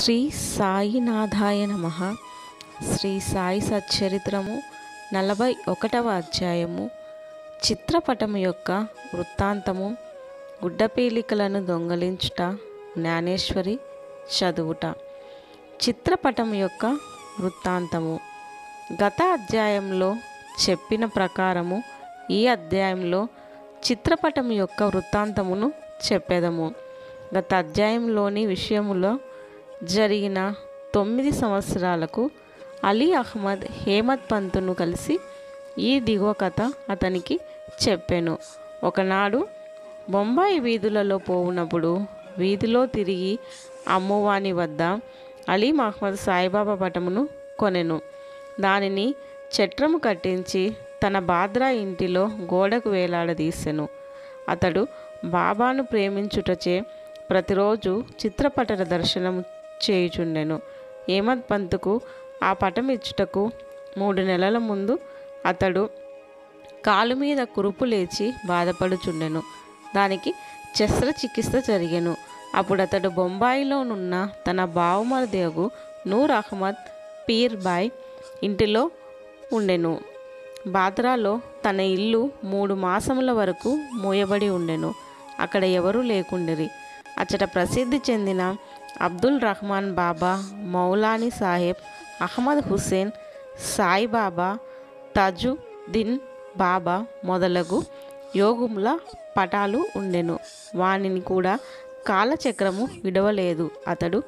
శ్రీ సాయినాథాయ నమ. శ్రీ సాయి సచ్చరిత్రము నలభై ఒకటవ అధ్యాయము. చిత్రపటము యొక్క వృత్తాంతము గుడ్డపీలికలను దొంగలించుట జ్ఞానేశ్వరి చదువుట. చిత్రపటం యొక్క వృత్తాంతము. గత అధ్యాయంలో చెప్పిన ప్రకారము ఈ అధ్యాయంలో చిత్రపటం యొక్క వృత్తాంతమును చెప్పేదము. గత అధ్యాయంలోని విషయములో జరిగిన తొమ్మిది సంవత్సరాలకు అలీ అహ్మద్ హేమత్ పంతును కలిసి ఈ దిగువ కథ అతనికి చెప్పాను. ఒకనాడు బొంబాయి వీధులలో పోవునప్పుడు వీధిలో తిరిగి అమ్మవాని వద్ద అలీ మహమ్మద్ సాయిబాబా పటమును కొనెను. దానిని చట్రము కట్టించి తన బాద్రా ఇంటిలో గోడకు వేలాడదీసెను. అతడు బాబాను ప్రేమించుటచే ప్రతిరోజు చిత్రపటల దర్శనం చేయుచుండెను. హేమత్ పంతుకు ఆ పటం ఇచ్చుటకు మూడు నెలల ముందు అతడు కాలు మీద కురుపు లేచి బాధపడుచుండెను. దానికి శస్త్రచికిత్స జరిగెను. అప్పుడు అతడు బొంబాయిలోనున్న తన బావమరిదేగు నూర్ అహ్మద్ పీర్ బాయ్ ఇంటిలో ఉండెను. బాద్రాలో తన ఇల్లు మూడు మాసముల వరకు మూయబడి ఉండెను. అక్కడ ఎవరూ లేకుండిరి. అచ్చట ప్రసిద్ధి చెందిన అబ్దుల్ రహమాన్ బాబా మౌలానీ సాహెబ్ అహ్మద్ హుస్సేన్ సాయిబాబా తజుద్దీన్ బాబా మొదలగు యోగుముల పటాలు ఉండెను. వానిని కూడా కాలచక్రము విడవలేదు. అతడు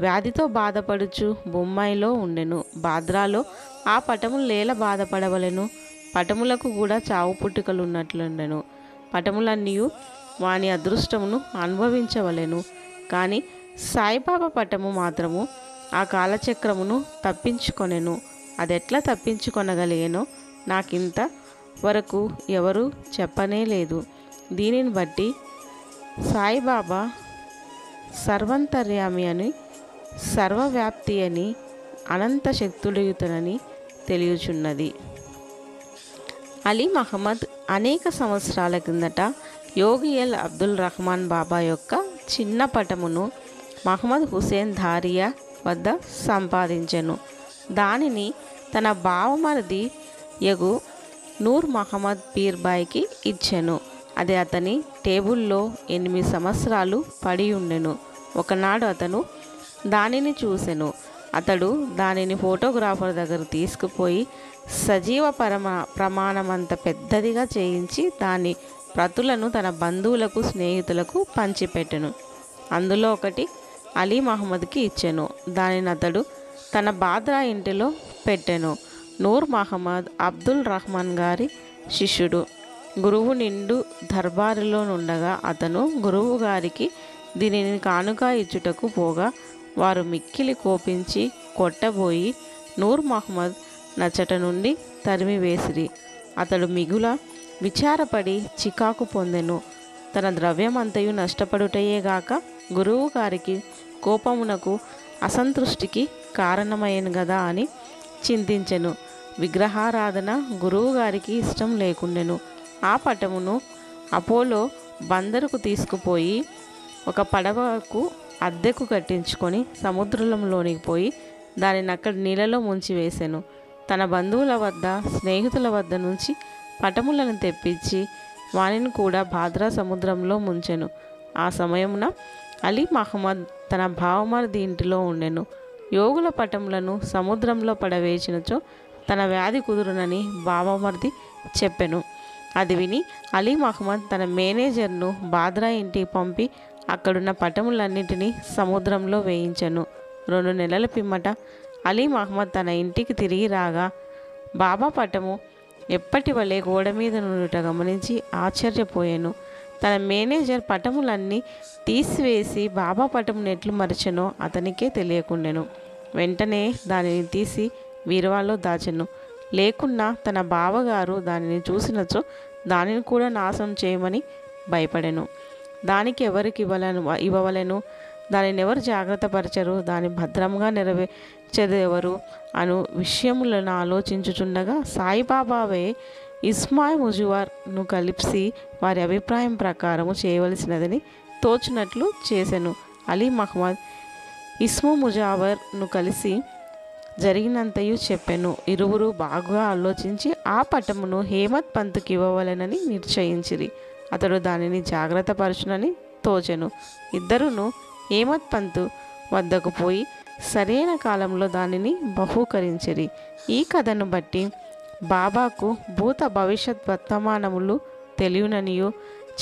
వ్యాధితో బాధపడుచు బొమ్మాయిలో ఉండెను. బాద్రాలో ఆ పటము లేల బాధపడవలెను. పటములకు కూడా చావు పుట్టుకలు ఉన్నట్లుండెను పటములన్నీ వాని అదృష్టమును అనుభవించవలెను. కానీ సాయిబాబా పటము మాత్రము ఆ కాలచక్రమును తప్పించుకొనెను. అదెట్లా తప్పించుకొనగలిగేనో నాకింత వరకు ఎవరు చెప్పనే లేదు. దీనిని బట్టి సాయిబాబా సర్వంతర్యామి అని సర్వవ్యాప్తి అని అనంత శక్తులయుతనని తెలియచున్నది. అలీ మహమ్మద్ అనేక సంవత్సరాల కిందట యోగి ఎల్ అబ్దుల్ రహమాన్ బాబా యొక్క చిన్న పటమును మహమ్మద్ హుసేన్ ధారియా వద్ద సంపాదించెను. దానిని తన బావమరిది యగు నూర్ మహమ్మద్ పీర్బాయ్కి ఇచ్చెను. అది అతని టేబుల్లో ఎనిమిది సంవత్సరాలు పడి ఉండెను. ఒకనాడు అతను దానిని చూసెను. అతడు దానిని ఫోటోగ్రాఫర్ దగ్గర తీసుకుపోయి సజీవ పరమ ప్రమాణమంత పెద్దదిగా చేయించి దాని ప్రతులను తన బంధువులకు స్నేహితులకు పంచిపెట్టెను. అందులో ఒకటి అలీ మహమ్మద్కి ఇచ్చెను. దానిని అతడు తన బాద్రా ఇంటిలో పెట్టెను. నూర్ మహమ్మద్ అబ్దుల్ రహమాన్ గారి శిష్యుడు. గురువు నిండు దర్బారులో నుండగా అతను గురువు గారికి దీనిని కానుక ఇచ్చుటకు పోగా వారు మిక్కిలి కోపించి కొట్టబోయి నూర్ మహమ్మద్ నచ్చట నుండి తరిమివేసిరి. అతడు మిగుల విచారపడి చికాకు పొందెను. తన ద్రవ్యమంతయు నష్టపడుటయేగాక గురువు గారికి కోపమునకు అసంతృష్టికి కారణమైన గదా అని చింతించెను. విగ్రహారాధన గురువు గారికి ఇష్టం లేకుండెను. ఆ పటమును అపోలో బందరుకు తీసుకుపోయి ఒక పడవకు అద్దెకు కట్టించుకొని సముద్రంలోనికి పోయి దానిని అక్కడ నీళ్ళలో ముంచివేశాను తన బంధువుల వద్ద స్నేహితుల వద్ద నుంచి పటములను తెప్పించి వానిని కూడా భాద్రా సముద్రంలో ముంచెను. ఆ సమయమున అలీ మహమ్మద్ తన భావమరిది ఇంటిలో ఉండెను. యోగుల పటములను సముద్రంలో పడవేసినచో తన వ్యాధి కుదురునని బావమరిది చెప్పెను. అది విని అలీ మహమ్మద్ తన మేనేజర్ను బాద్రా ఇంటికి పంపి అక్కడున్న పటములన్నింటినీ సముద్రంలో వేయించెను. రెండు నెలల పిమ్మట అలీ మహమ్మద్ తన ఇంటికి తిరిగి రాగా బాబా పటము ఎప్పటి వలె గోడ మీద నుండుట గమనించి ఆశ్చర్యపోయాను. తన మేనేజర్ పటములన్నీ తీసివేసి బాబా పటమును ఎట్లు మరచెనో అతనికే తెలియకుండెను. వెంటనే దానిని తీసి వీరవాలో దాచెను. లేకున్నా తన బావగారు దానిని చూసినచో దానిని కూడా నాశనం చేయమని భయపడెను. దానికి ఎవరికి ఇవ్వలను ఇవ్వవలెను? దానిని ఎవరు జాగ్రత్త పరచరు దాన్ని భద్రంగా నెరవేర్చేది ఎవరు అను విషయములను ఆలోచించుచుండగా సాయిబాబావే ఇస్మాయ్ ముజువార్ను కలిసి వారి అభిప్రాయం ప్రకారము చేయవలసినదని తోచినట్లు చేశాను అలీ మహమ్మద్ ఇస్ము ముజావర్ను కలిసి జరిగినంతయు చెప్పాను. ఇరువురు బాగా ఆలోచించి ఆ పటమును హేమత్ పంతుకి ఇవ్వవలెనని నిశ్చయించిరి. అతడు దానిని జాగ్రత్త పరచునని తోచెను. ఇద్దరును హేమత్ పంతు వద్దకు పోయి సరైన కాలంలో దానిని బహూకరించిరి. ఈ కథను బట్టి బాబాకు భూత భవిష్యత్ వర్తమానములు తెలియననియు.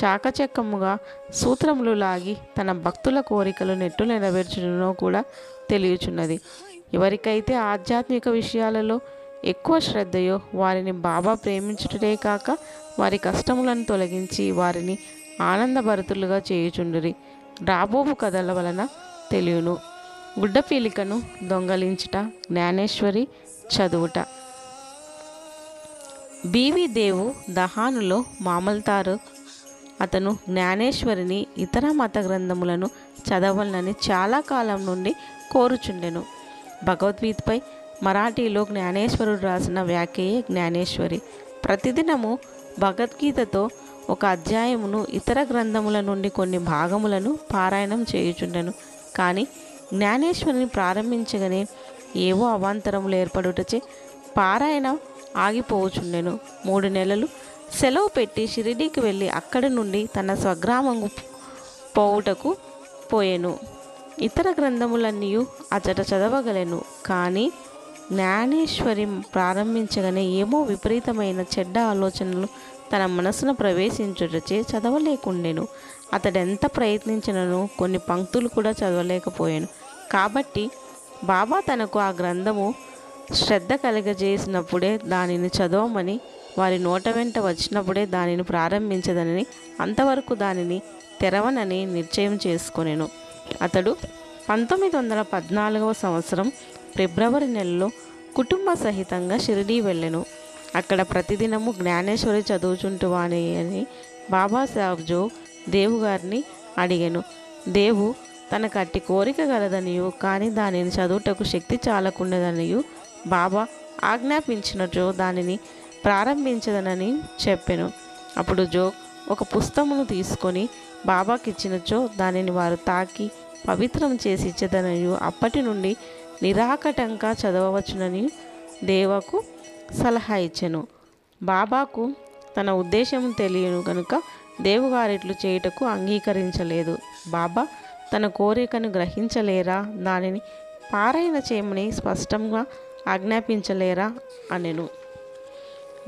చాకచక్యముగా సూత్రములు లాగి తన భక్తుల కోరికలు నెట్టు నెరవేర్చడంలో కూడా తెలియచున్నది. ఎవరికైతే ఆధ్యాత్మిక విషయాలలో ఎక్కువ శ్రద్ధయో వారిని బాబా ప్రేమించుటే కాక వారి కష్టములను తొలగించి వారిని ఆనందభరతులుగా చేయుచుండిరి. రాబోబు కథల వలన తెలియను. గుడ్డ పీలికను దొంగలించుట జ్ఞానేశ్వరి చదువుట. బీవి దేవు దహానులో మామల్తారు. అతను జ్ఞానేశ్వరిని ఇతర మత గ్రంథములను చదవాలని చాలా కాలం నుండి కోరుచుండెను. భగవద్గీతపై మరాఠీలో జ్ఞానేశ్వరుడు రాసిన వ్యాఖ్యయే జ్ఞానేశ్వరి. ప్రతిదినము భగవద్గీతతో ఒక అధ్యాయమును ఇతర గ్రంథముల నుండి కొన్ని భాగములను పారాయణం చేయుచుండెను. కానీ జ్ఞానేశ్వరిని ప్రారంభించగానే ఏవో అవాంతరములు ఏర్పడుటచే పారాయణం ఆగిపోవచ్చుండెను మూడు నెలలు సెలవు పెట్టి షిరిడీకి వెళ్ళి అక్కడి నుండి తన స్వగ్రామం పోవుటకు పోయెను. ఇతర గ్రంథములన్నీ అతట చదవగలెను. కానీ జ్ఞానేశ్వరి ప్రారంభించగానే ఏమో విపరీతమైన చెడ్డ ఆలోచనలు తన మనసును ప్రవేశించుటచే చదవలేకుండెను. అతడెంత ప్రయత్నించినను కొన్ని పంక్తులు కూడా చదవలేకపోయాను. కాబట్టి బాబా తనకు ఆ గ్రంథము శ్రద్ధ కలుగజేసినప్పుడే దానిని చదవమని వారి నోట వెంట వచ్చినప్పుడే దానిని ప్రారంభించదనని అంతవరకు దానిని తెరవనని నిశ్చయం చేసుకొనెను. అతడు పంతొమ్మిది వందల పద్నాలుగవ సంవత్సరం ఫిబ్రవరి నెలలో కుటుంబ సహితంగా షిరిడీ వెళ్ళెను. అక్కడ ప్రతిదినము జ్ఞానేశ్వరి చదువుచుంటువాని అని బాబాసాహెబ్ జో దేవు గారిని అడిగాను. దేవు తన కట్టి కోరిక గలదనియు కానీ దానిని చదువుటకు శక్తి చాలకుండదనియు బాబా ఆజ్ఞాపించినచో దానిని ప్రారంభించదనని చెప్పాను. అప్పుడు జో ఒక పుస్తకమును తీసుకొని బాబాకిచ్చినచో దానిని వారు తాకి పవిత్రం చేసి ఇచ్చదనయు. అప్పటి నుండి నిరాకటంగా చదవవచ్చునని దేవకు సలహా ఇచ్చెను. బాబాకు తన ఉద్దేశం తెలియను కనుక దేవుగారిట్లు చేయుటకు అంగీకరించలేదు. బాబా తన కోరికను గ్రహించలేరా? దానిని పారాయణ చేయమని స్పష్టంగా ఆజ్ఞాపించలేరా అనెను.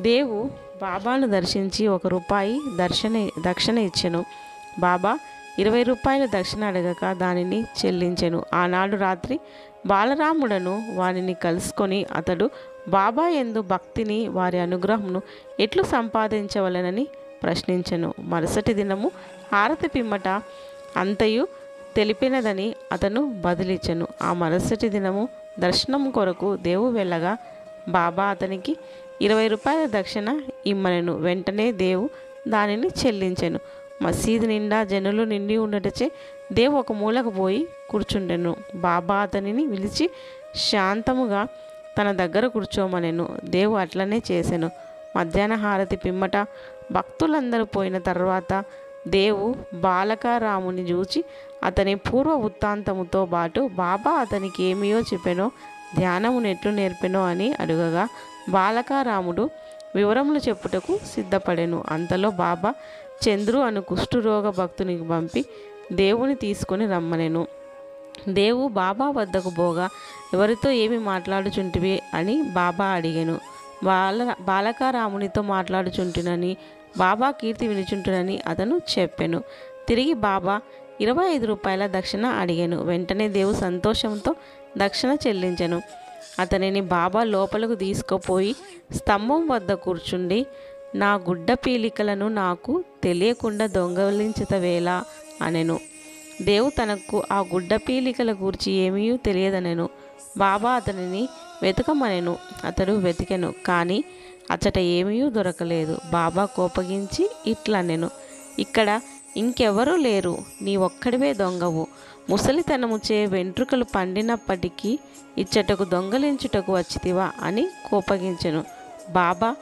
దేవు బాబాను దర్శించి ఒక రూపాయి దర్శన దక్షిణ ఇచ్చెను. బాబా ఇరవై రూపాయల దక్షిణ అడగక దానిని చెల్లించెను. ఆనాడు రాత్రి బాలరాముడను వారిని కలుసుకొని అతడు బాబా ఎందు భక్తిని వారి అనుగ్రహమును ఎట్లు సంపాదించవలనని ప్రశ్నించెను. మరుసటి దినము హారతి పిమ్మట అంతయు తెలిపినదని అతను బదిలిచ్చెను ఆ మరుసటి దినము దర్శనం కొరకు దేవు వెళ్ళగా బాబా అతనికి ఇరవై రూపాయల దక్షిణ ఇమ్మనెను. వెంటనే దేవు దానిని చెల్లించెను. మసీదు నిండా జనులు నిండి ఉండటచే దేవు ఒక మూలకు పోయి కూర్చుండెను. బాబా అతనిని పిలిచి శాంతముగా తన దగ్గర కూర్చోమనెను. దేవు అట్లనే చేసెను. మధ్యాహ్న హారతి పిమ్మట భక్తులందరూ పోయిన తర్వాత దేవు బాలకారాముని చూచి అతని పూర్వ వృత్తాంతముతో పాటు బాబా అతనికి ఏమియో చెప్పెనో ధ్యానమును ఎట్లు నేర్పెనో అని అడుగగా బాలకారాముడు వివరములు చెప్పుటకు సిద్ధపడెను. అంతలో బాబా చంద్రు అను కుష్ఠురోగ భక్తునికి పంపి దేవుని తీసుకొని రమ్మనెను. దేవు బాబా వద్దకు పోగా ఎవరితో ఏమి మాట్లాడుచుంటివి? అని బాబా అడిగాను. బాల బాలకారామునితో మాట్లాడుచుంటునని బాబా కీర్తి వినుచుంటునని అతను చెప్పాను. తిరిగి బాబా ఇరవై ఐదు రూపాయల దక్షిణ అడిగాను. వెంటనే దేవు సంతోషంతో దక్షిణ చెల్లించను. అతనిని బాబా లోపలకు తీసుకుపోయి స్తంభం వద్ద కూర్చుండి నా గుడ్డ పీలికలను నాకు తెలియకుండా దొంగలించతవేళ అనెను. దేవు తనకు ఆ గుడ్డ పీలికల గురించి ఏమీ తెలియదనెను. బాబా అతనిని వెతకమనెను. అతడు వెతికెను. కానీ అచ్చట ఏమీ దొరకలేదు. బాబా కోపగించి ఇట్లా నేను. ఇక్కడ ఇంకెవరూ లేరు. నీ ఒక్కడివే దొంగవు. ముసలితనముచే వెంట్రుకలు పండినప్పటికీ ఇచ్చటకు దొంగలించుటకు వచ్చితివా అని కోపగించెను. బాబా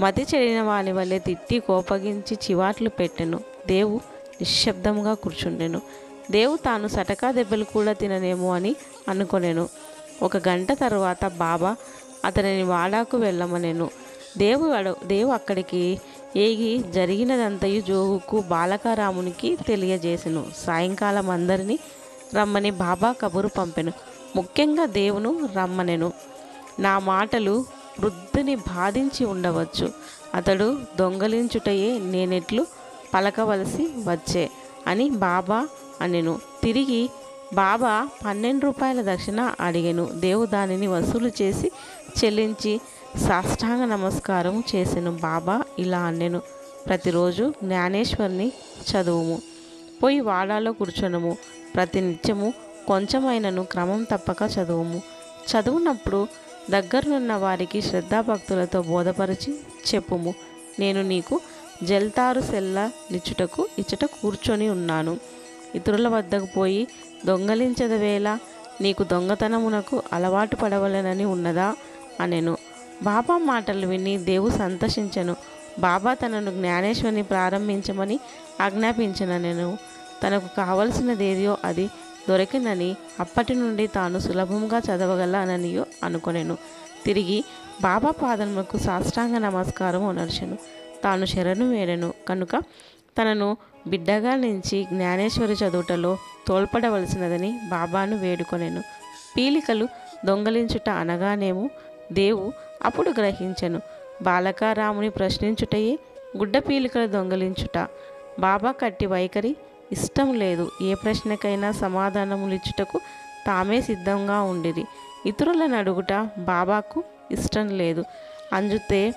మతి చెడిన వాని వల్లే తిట్టి కోపగించి చివాట్లు పెట్టెను. దేవు నిశ్శబ్దంగా కూర్చుండెను. దేవు తాను సటకా దెబ్బలు కూడా తిననేమో అని అనుకొనెను. ఒక గంట తర్వాత బాబా అతనిని వాడాకు వెళ్ళమనెను. దేవు దేవు అక్కడికి ఏగి జరిగినదంతయు జోగుకు బాలకారామునికి తెలియజేసెను. సాయంకాలం అందరినీ రమ్మని బాబా కబురు పంపెను. ముఖ్యంగా దేవును రమ్మనెను. నా మాటలు వృద్ధుని బాధించి ఉండవచ్చు. అతడు దొంగలించుటయే నేనెట్లు పలకవలసి వచ్చే అని బాబా అనెను. తిరిగి బాబా పన్నెండు రూపాయల దక్షిణ అడిగెను. దేవు దానిని వసూలు చేసి చెల్లించి సాష్టాంగ నమస్కారం చేసెను బాబా ఇలా అనెను. ప్రతిరోజు జ్ఞానేశ్వరిని చదువుము. పోయి వాడాలో కూర్చొనము. ప్రతి నిత్యము కొంచెమైనను క్రమం తప్పక చదువుము. చదువునప్పుడు దగ్గరనున్న వారికి శ్రద్ధాభక్తులతో బోధపరిచి చెప్పుము. నేను నీకు జల్తారు సెల్ల నిచ్చుటకు ఇచ్చట కూర్చొని ఉన్నాను. ఇతరుల వద్దకు పోయి దొంగలించదవేళ నీకు దొంగతనమునకు అలవాటు పడవలనని ఉన్నదా? అనెను. బాబా మాటలు విని దేవు సంతోషించెను. బాబా తనను జ్ఞానేశ్వరిని ప్రారంభించమని ఆజ్ఞాపించిన నేను తనకు కావలసినదేదో అది దొరికినని అప్పటి నుండి తాను సులభంగా చదవగలననియో అనుకొనెను. తిరిగి బాబా పాదములకు సాష్టాంగ నమస్కారం ఉనర్చను తాను శరణు వేడెను కనుక తనను బిడ్డగా నుంచి జ్ఞానేశ్వరి చదువుటలో తోల్పడవలసినదని బాబాను వేడుకొనెను. పీలికలు దొంగలించుట అనగానేమో? దేవు అప్పుడు గ్రహించెను. బాలకారాముని ప్రశ్నించుటయే గుడ్డ పీలికలు దొంగలించుట. బాబా కట్టి వైఖరి ఇష్టం లేదు. ఏ ప్రశ్నకైనా సమాధానములిచ్చుటకు తామే సిద్ధంగా ఉండిరి. ఇతరులను అడుగుట బాబాకు ఇష్టం లేదు. అంజుతే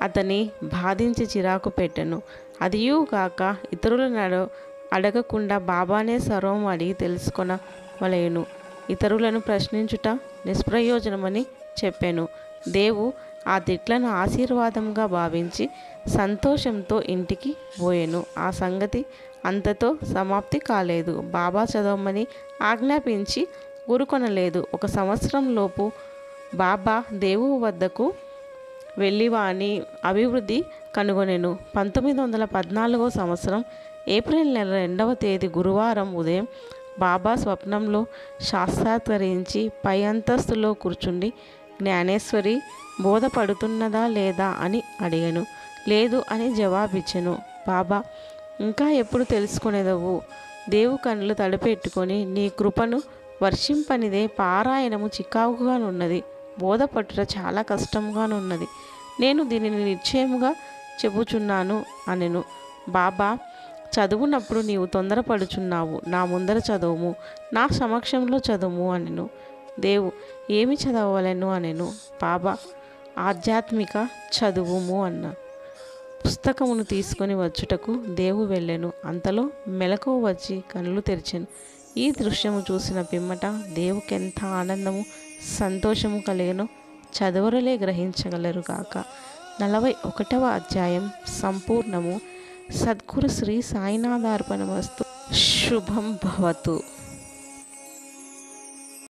అతని బాధించి చిరాకు పెట్టెను. అదియూ కాక ఇతరులను అడ అడగకుండా బాబానే సర్వం అడిగి తెలుసుకొన వలయను ఇతరులను ప్రశ్నించుట నిష్ప్రయోజనమని చెప్పాను. దేవు ఆ తిట్లను ఆశీర్వాదంగా భావించి సంతోషంతో ఇంటికి పోయాను. ఆ సంగతి అంతతో సమాప్తి కాలేదు. బాబా చదవమని ఆజ్ఞాపించి ఊరుకొనలేదు. ఒక సంవత్సరం లోపు బాబా దేవు వద్దకు వెళ్ళి వాని అభివృద్ధి కనుగొనెను. పంతొమ్మిది వందల పద్నాలుగో సంవత్సరం ఏప్రిల్ నెల రెండవ తేదీ గురువారం ఉదయం బాబా స్వప్నంలో శాస్త్రాత్కరించి పై అంతస్తులో కూర్చుండి జ్ఞానేశ్వరి బోధపడుతున్నదా లేదా అని అడిగాను. లేదు అని జవాబిచ్చెను. బాబా ఇంకా ఎప్పుడు తెలుసుకునేదవు దేవు కన్నులు తడిపెట్టుకొని నీ కృపను వర్షింపనిదే పారాయణము చికాకుగానున్నది. బోధపట్టుట చాలా కష్టంగానున్నది. నేను దీనిని నిశ్చయముగా చెబుచున్నాను అనెను. బాబా చదువునప్పుడు నీవు తొందరపడుచున్నావు. నా ముందర చదువుము. నా సమక్షంలో చదువుము అనెను. దేవు ఏమి చదవలేను అనెను? బాబా ఆధ్యాత్మిక చదువుము అన్న. పుస్తకమును తీసుకొని వచ్చుటకు దేవు వెళ్ళెను. అంతలో మెలకు వచ్చి కనులు తెరిచెను. ఈ దృశ్యము చూసిన పిమ్మట దేవుకెంత ఆనందము సంతోషము కలిగను. చదువరులే గ్రహించగలరు కాక నలభై ఒకటవ అధ్యాయం సంపూర్ణము. సద్గురు శ్రీ సాయినాథార్పణ వస్తు శుభం భవతు.